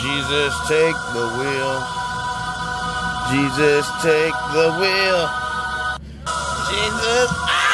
Jesus, take the wheel. Jesus, take the wheel. Jesus, ah!